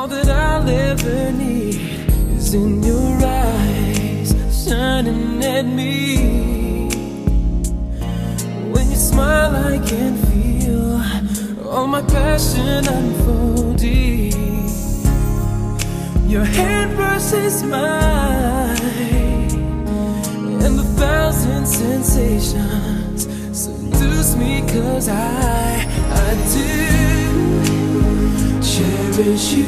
All that I'll ever need is in your eyes, shining at me. When you smile, I can feel all my passion unfolding. Your hand versus mine, and the thousand sensations seduce me, cause I, I do cherish you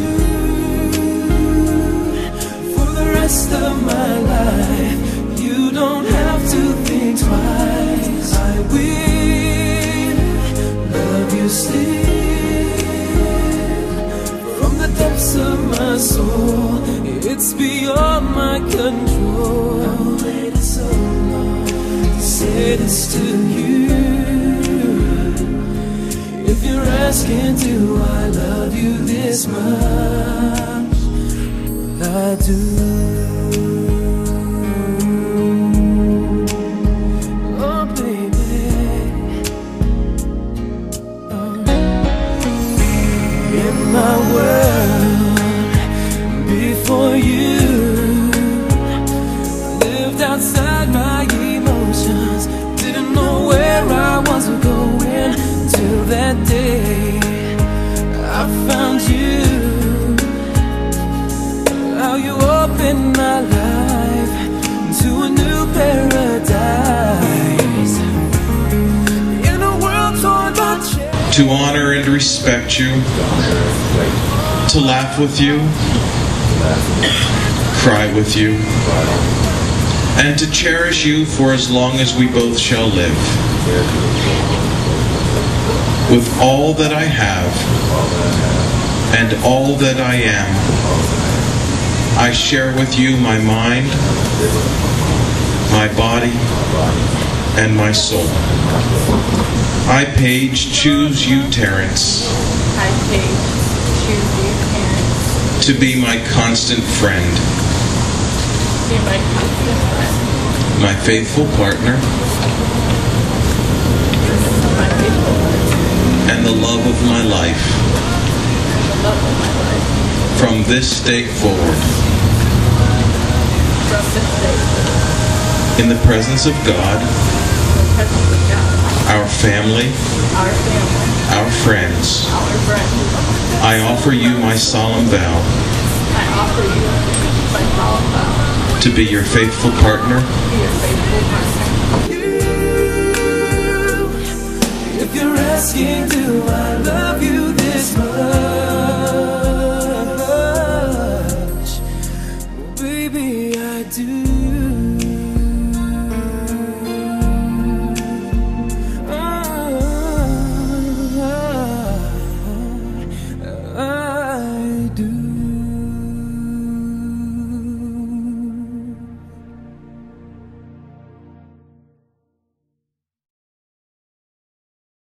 for the rest of my life. You don't have to think twice. I will love you still from the depths of my soul. It's beyond my control. I waited so long to say this to you. If you're asking, do I love you this much? Well, I do. How you my life a new paradise. To honor and respect you, to laugh with you, cry with you, and to cherish you for as long as we both shall live. With all that I have and all that I am, I share with you my mind, my body, and my soul. I, Paige, choose you, Terence, I take choose you, Terence, to be my constant friend, be my constant friend, my faithful partner, my faithful friend, and the love of my life. The love of my life. from this day forward. In the presence of God, our family, our friends, I offer you my solemn vow to be your faithful partner. If you're asking, do I love you